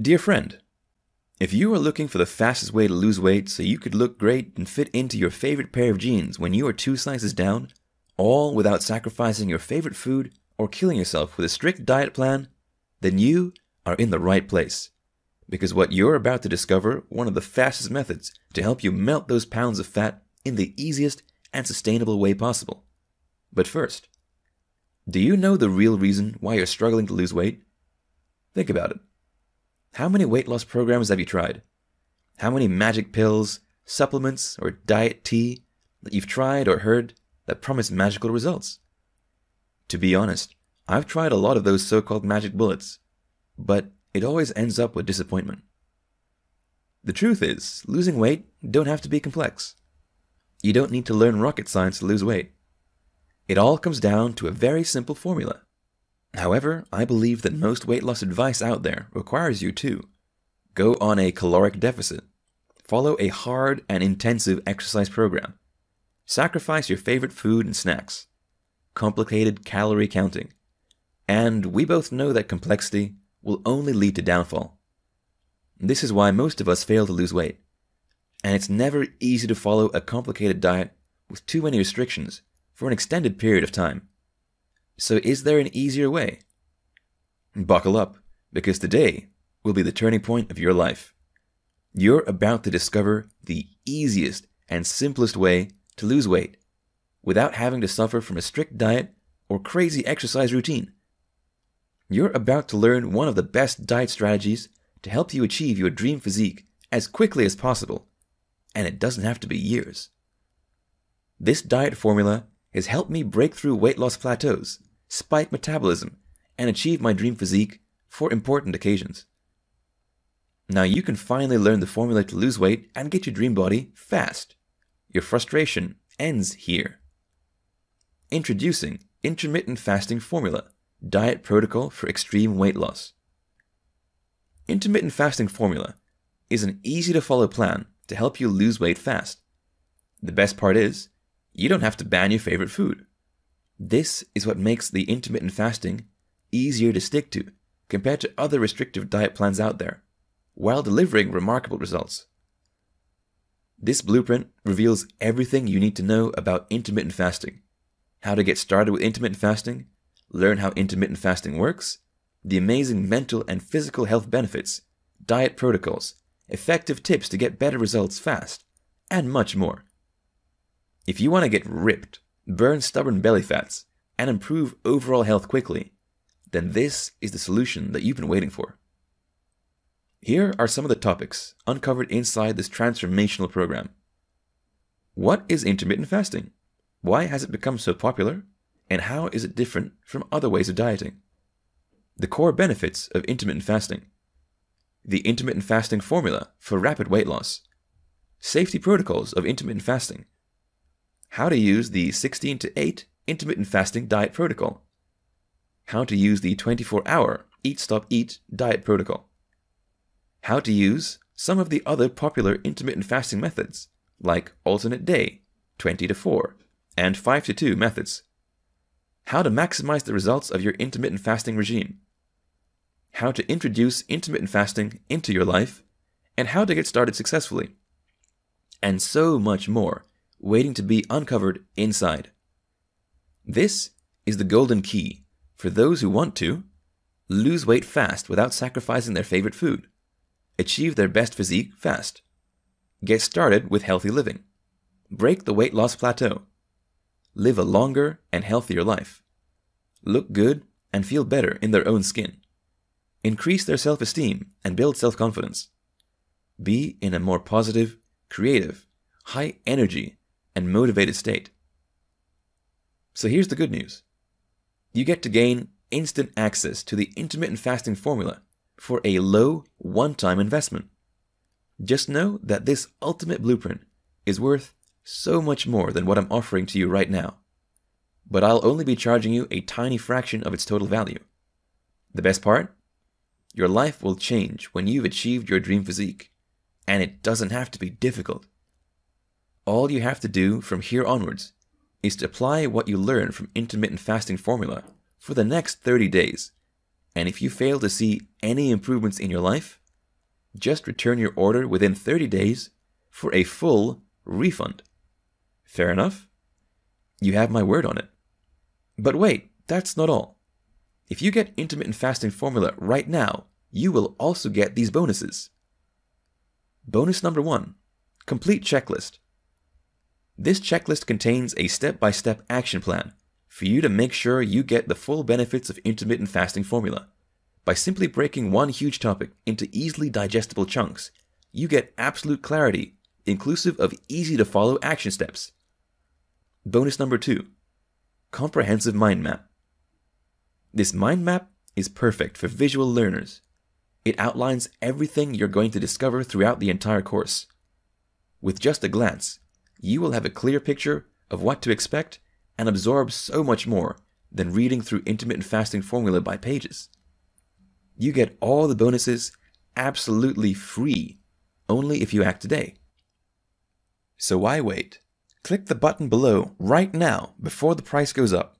Dear friend, if you are looking for the fastest way to lose weight so you could look great and fit into your favorite pair of jeans when you are two sizes down, all without sacrificing your favorite food or killing yourself with a strict diet plan, then you are in the right place. Because what you're about to discover one of the fastest methods to help you melt those pounds of fat in the easiest and sustainable way possible. But first, do you know the real reason why you're struggling to lose weight? Think about it. How many weight loss programs have you tried? How many magic pills, supplements, or diet tea that you've tried or heard that promise magical results? To be honest, I've tried a lot of those so called magic bullets, but it always ends up with disappointment. The truth is, losing weight don't have to be complex. You don't need to learn rocket science to lose weight. It all comes down to a very simple formula. However, I believe that most weight loss advice out there requires you to go on a caloric deficit, follow a hard and intensive exercise program, sacrifice your favorite food and snacks, complicated calorie counting, and we both know that complexity will only lead to downfall. This is why most of us fail to lose weight. And it's never easy to follow a complicated diet with too many restrictions for an extended period of time. So, is there an easier way? Buckle up, because today will be the turning point of your life. You're about to discover the easiest and simplest way to lose weight without having to suffer from a strict diet or crazy exercise routine. You're about to learn one of the best diet strategies to help you achieve your dream physique as quickly as possible, and it doesn't have to be years. This diet formula has helped me break through weight loss plateaus, spike metabolism, and achieve my dream physique for important occasions. Now you can finally learn the formula to lose weight and get your dream body fast. Your frustration ends here. Introducing Intermittent Fasting Formula Diet Protocol for Extreme Weight Loss. Intermittent Fasting Formula is an easy to follow plan to help you lose weight fast. The best part is, you don't have to ban your favorite food. This is what makes the intermittent fasting easier to stick to compared to other restrictive diet plans out there, while delivering remarkable results. This blueprint reveals everything you need to know about intermittent fasting, how to get started with intermittent fasting, learn how intermittent fasting works, the amazing mental and physical health benefits, diet protocols, effective tips to get better results fast, and much more. If you want to get ripped, burn stubborn belly fats, and improve overall health quickly, then this is the solution that you've been waiting for. Here are some of the topics uncovered inside this transformational program. What is intermittent fasting? Why has it become so popular? And how is it different from other ways of dieting? The core benefits of intermittent fasting. The intermittent fasting formula for rapid weight loss. Safety protocols of intermittent fasting. How to use the 16 to 8 intermittent fasting diet protocol. How to use the 24 hour Eat Stop Eat diet protocol how to use some of the other popular intermittent fasting methods, like alternate day, 20 to 4, and 5 to 2 methods. How to maximize the results of your intermittent fasting regime. How to introduce intermittent fasting into your life, and how to get started successfully. And so much more waiting to be uncovered inside. This is the golden key for those who want to lose weight fast without sacrificing their favorite food. Achieve their best physique fast, get started with healthy living, break the weight loss plateau, live a longer and healthier life, look good and feel better in their own skin, increase their self esteem and build self confidence, be in a more positive, creative, high energy, and motivated state. So here's the good news you get to gain instant access to the intermittent fasting formula for a low one time investment. Just know that this ultimate blueprint is worth so much more than what I'm offering to you right now. But I'll only be charging you a tiny fraction of its total value. The best part? Your life will change when you've achieved your dream physique, and it doesn't have to be difficult. All you have to do from here onwards is to apply what you learn from intermittent fasting formula for the next 30 days and if you fail to see any improvements in your life, just return your order within 30 days for a full refund. Fair enough? You have my word on it. But wait, that's not all. If you get intermittent fasting formula right now, you will also get these bonuses. Bonus number one complete checklist. This checklist contains a step by step action plan for you to make sure you get the full benefits of intermittent fasting formula. By simply breaking one huge topic into easily digestible chunks, you get absolute clarity, inclusive of easy to follow action steps. Bonus number two Comprehensive Mind Map. This mind map is perfect for visual learners. It outlines everything you're going to discover throughout the entire course. With just a glance, you will have a clear picture of what to expect and absorb so much more than reading through intermittent fasting formula by pages. You get all the bonuses absolutely free, only if you act today. So why wait? Click the button below right now before the price goes up